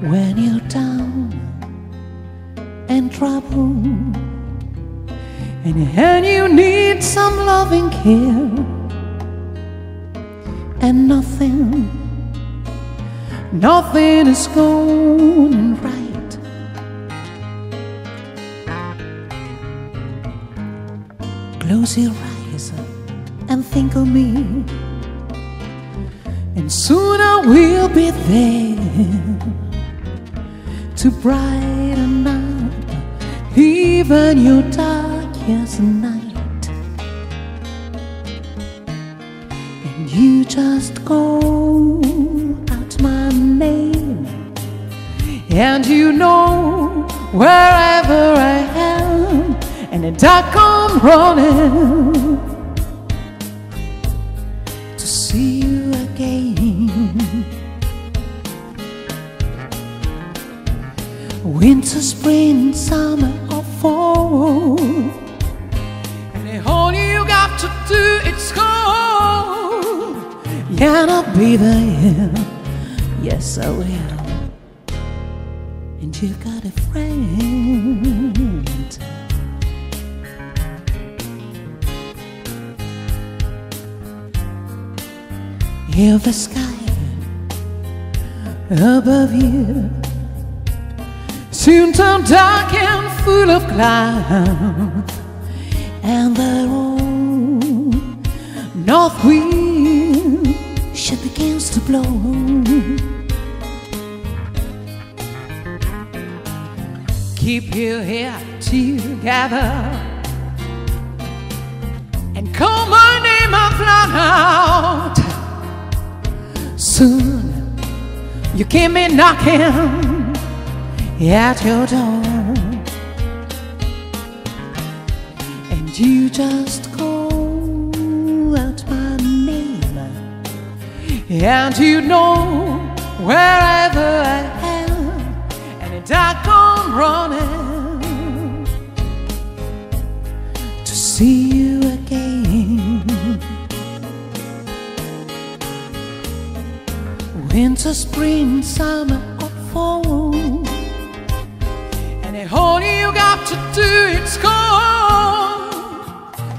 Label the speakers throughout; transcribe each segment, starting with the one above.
Speaker 1: when you're down and trouble and, and you need some loving care and nothing nothing is going right. Close your eyes and think of me and soon I will be there to brighten up even your darkest night. And you just call out my name, and you know wherever I am, and the dark come running Winter, spring, summer, or fall. And all you got to do is call. Yeah, I'll be there. Yes, I will. And you've got a friend. Hear the sky above you soon turn dark and full of clouds, and the old north wind she begins to blow. Keep your head together and call my name out loud. Soon you keep me knocking at your door. And you just call out my name. And you know wherever I am. And I come running to see you again. Winter spring summer or fall to do call.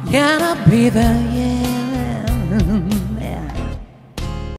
Speaker 1: Yeah, I'll be there, yeah.